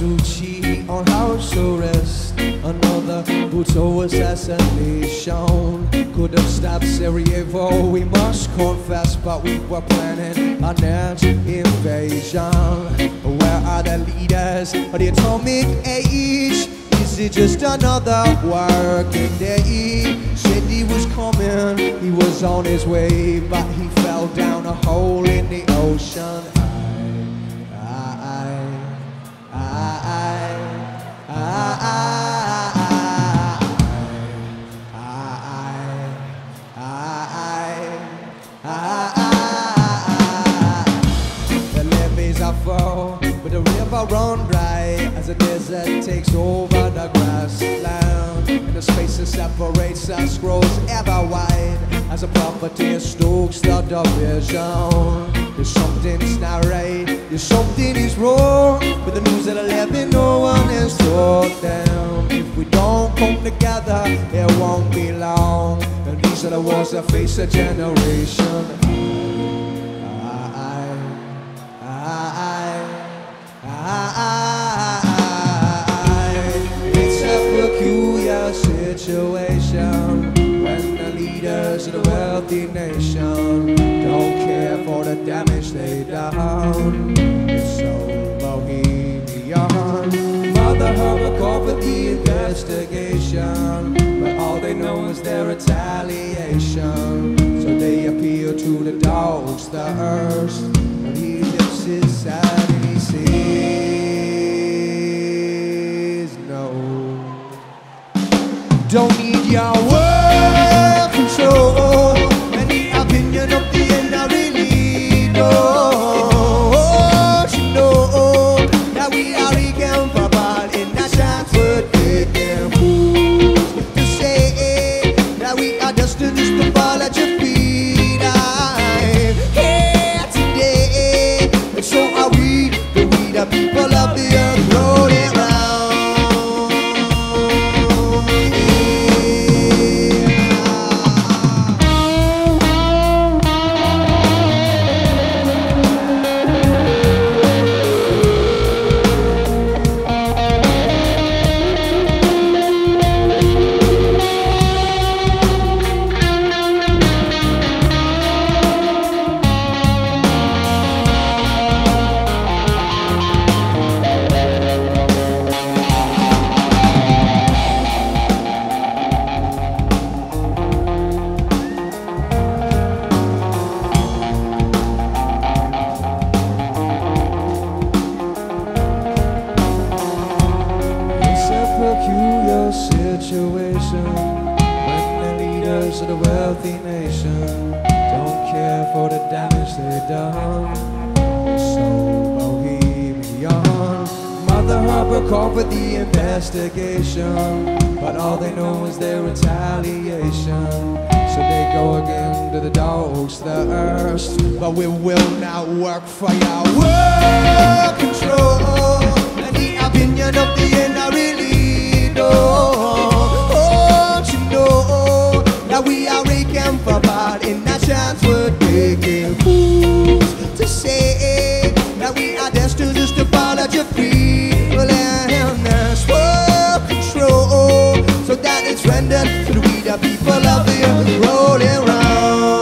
Suu Kyi on house arrest. Another brutal assassination could have stopped Sarajevo. We must confess, but we were planning a next invasion. Where are the leaders of the atomic age? Is it just another working day? Said he was coming, he was on his way, but he fell down a hole in the ocean. Levees are full, but the river run the desert takes over the grassland. And the space that separates us grows ever wide as the property stokes the division. There's something is not right, there's something is wrong. With the news that at 11, no one has told them. If we don't come together, it won't be long. And these are the wars that face a generation. Of the wealthy nation don't care for the damage they done. It's so bohemian. Mother Hubbard called for the investigation, but all they know is their retaliation. So they appeal to the dogs, the hearse, and he lifts his side and he says no. Don't a peculiar situation when the leaders of the wealthy nation don't care for the damage they've done. So bohemian. Mother Harper called for the investigation, but all they know is their retaliation. So they go again to the dogs, the earth. But we will not work for your world control. And the opinion of the really don't. You know that we are raking for chance we're taking to say that we are destined just to and there's world control so that it's rendered to the people of the earth rolling round.